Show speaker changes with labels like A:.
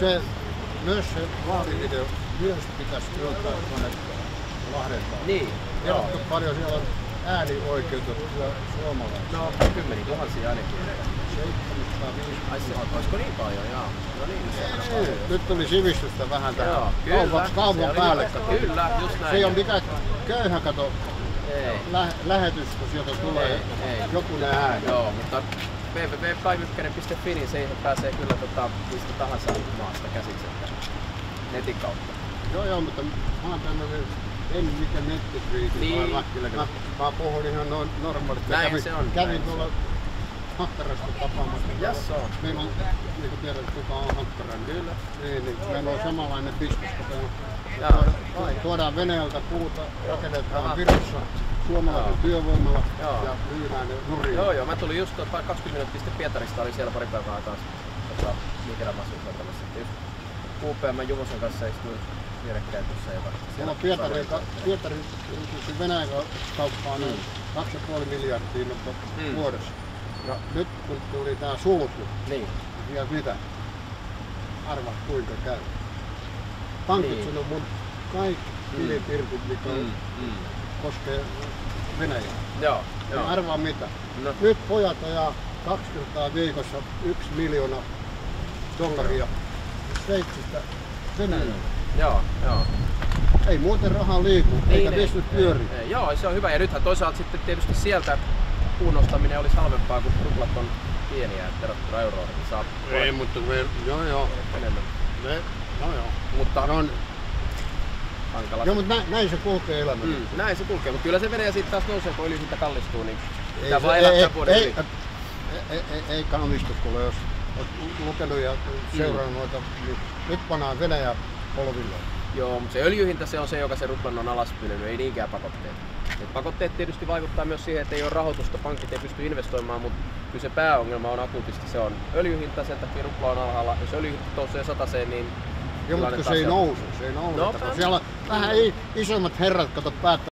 A: se, myös se vaalivideo myös pitäisi työntää tuonne Lahdentaan.
B: Niin.
A: Tiedätkö paljon siellä on äänioikeutettuja suomalaisia?
B: No, kymmeniä tuhansia ainakin.
A: 750
B: Ai se,
A: 000.
B: olisiko niin paljon? Joo. No niin, se on
A: Ei,
B: paljon.
A: Nyt tuli sivistystä vähän tähän
B: Joo,
A: kaupan,
B: kyllä.
A: kaupan
B: oli-
A: päälle.
B: Kyllä, just näin.
A: Se ei ole mikään köyhä kato. Lä- lähetys, kun sieltä tulee
B: Ei, ei.
A: jokunen ääni.
B: Joo, mutta www.kaivykkänen.fi, niin siihen pääsee kyllä tota, mistä tahansa maasta käsiksi netin kautta.
A: Joo, joo, mutta mä oon tämmönen, en mikä nettifriiki.
B: Niin,
A: mä,
B: kyllä, kyllä.
A: Mä, mä puhun ihan noin normaalisti.
B: Näin
A: kävin,
B: se on,
A: Kävin
B: näin
A: tuolla Hakkarasta tapaamassa.
B: Jasso.
A: Meillä on, niin kuin tiedät, kuka on Hakkarainen.
B: Kyllä.
A: Niin, niin meillä on samanlainen bisnes. tuoda- Tuodaan Venäjältä puuta, rakennetaan. Virossa suomalaisen työvoimalla
B: Joo.
A: ja myydään ne nurin.
B: Joo, joo, mä tulin just tuota 20 minuuttia sitten Pietarista, oli siellä pari päivää Mikelan asuinsatamassa. Sitten just UPM Juvosen kanssa istuin vierekkäin tuossa ja
A: Siellä on Pietarin, Pietarin yrityksen Venäjän kauppaa noin 2,5 miljardia
B: Mm.
A: vuodessa. Ja nyt kun tuli tää sulku,
B: Niin,
A: ja mitä? Arva kuinka käy. Pankit
B: Niin.
A: sanoo mun kaikki
B: Mm.
A: tilipirkut, mikä
B: mm,
A: mm.
B: mm.
A: koskee Venäjää.
B: Joo, joo.
A: arvaa mitä?
B: No,
A: Nyt pojat ajaa kaksi kertaa viikossa yksi miljoona dollaria Sveitsistä Venäjälle.
B: joo, joo.
A: Ei muuten rahaa liiku, eikä
B: Niin,
A: bisnes
B: ei,
A: pyöri.
B: ei, ei. Joo, se on hyvä. Ja nythän toisaalta sitten tietysti sieltä puun ostaminen olisi halvempaa, kun ruplat on pieniä verrattuna euroon. Niin saa
A: Ei, mutta me, joo joo.
B: enemmän.
A: Me, no joo.
B: Mutta
A: No,
B: hankala.
A: joo, mutta näin, näin se kulkee elämä.
B: Mm, näin se kulkee, mutta kyllä se menee sitten taas nousee, kun öljy kallistuu, niin
A: Ei,
B: vaan
A: ei, ei,
B: vuoden
A: ei, ei, ei, ei kallistu, kuule, jos olet lukenut ja seurannut noita, niin nyt pannaan Venäjä polville.
B: Joo, mutta se öljyhinta se on se, joka se ruplan on alaspäin, ei niinkään pakotteet. Et pakotteet tietysti vaikuttaa myös siihen, että ei ole rahoitusta, pankit ei pysty investoimaan, mutta kyllä se pääongelma on akuutisti, se on öljyhinta, sen takia rupla on alhaalla. Jos öljyhinta nousee sataseen, niin
A: mutta kun se ei nouse, se ei nouse.
B: No, pää-
A: siellä vähän isommat herrat, kato päättää